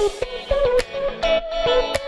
Música